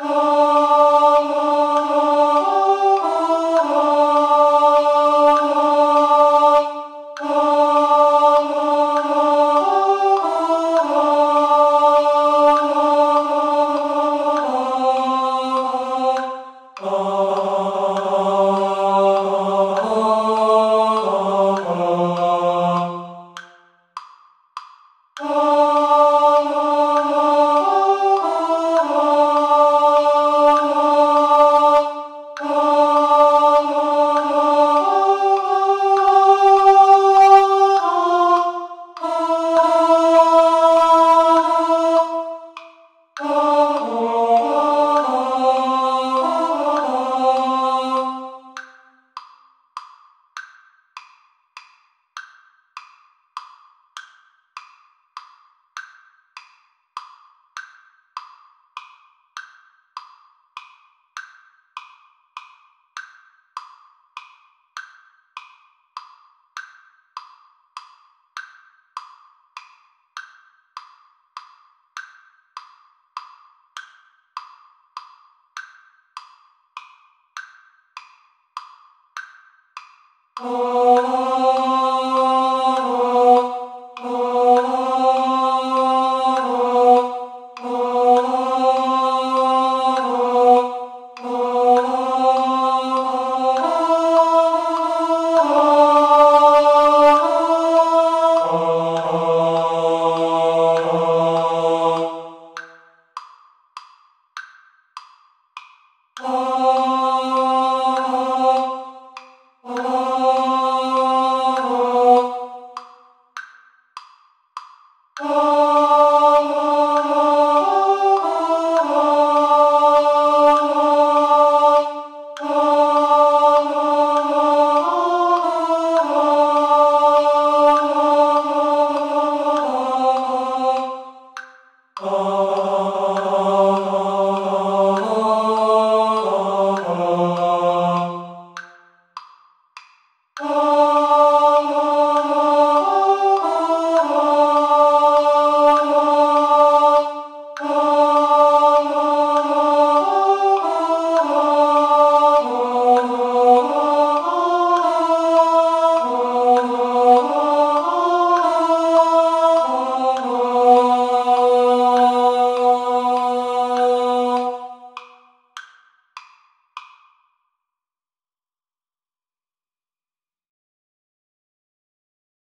Oh Oh. Oh